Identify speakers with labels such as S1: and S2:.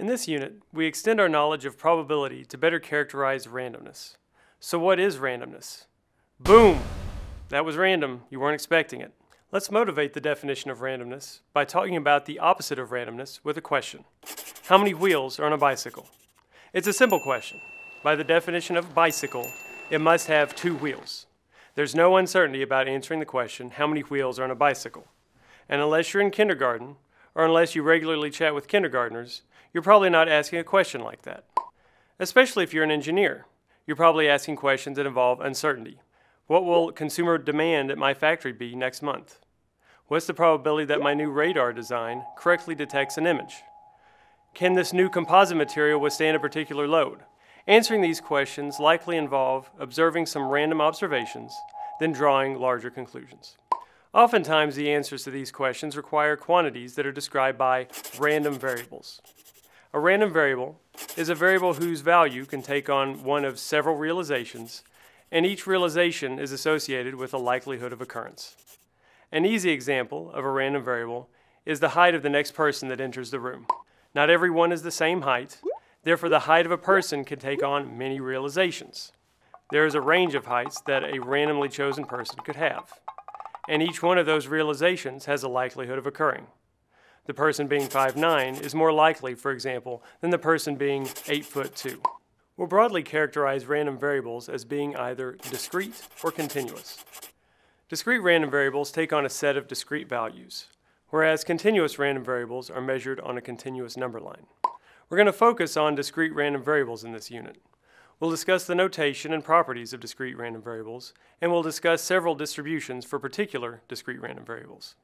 S1: In this unit, we extend our knowledge of probability to better characterize randomness. So what is randomness? Boom! That was random. You weren't expecting it. Let's motivate the definition of randomness by talking about the opposite of randomness with a question. How many wheels are on a bicycle? It's a simple question. By the definition of bicycle, it must have two wheels. There's no uncertainty about answering the question, how many wheels are on a bicycle? And unless you're in kindergarten, or unless you regularly chat with kindergartners, you're probably not asking a question like that. Especially if you're an engineer, you're probably asking questions that involve uncertainty. What will consumer demand at my factory be next month? What's the probability that my new radar design correctly detects an image? Can this new composite material withstand a particular load? Answering these questions likely involve observing some random observations, then drawing larger conclusions. Oftentimes, the answers to these questions require quantities that are described by random variables. A random variable is a variable whose value can take on one of several realizations, and each realization is associated with a likelihood of occurrence. An easy example of a random variable is the height of the next person that enters the room. Not everyone is the same height, therefore the height of a person can take on many realizations. There is a range of heights that a randomly chosen person could have and each one of those realizations has a likelihood of occurring. The person being 5'9 is more likely, for example, than the person being 8 foot 2. We'll broadly characterize random variables as being either discrete or continuous. Discrete random variables take on a set of discrete values, whereas continuous random variables are measured on a continuous number line. We're going to focus on discrete random variables in this unit. We'll discuss the notation and properties of discrete random variables, and we'll discuss several distributions for particular discrete random variables.